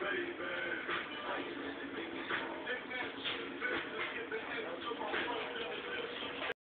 Baby.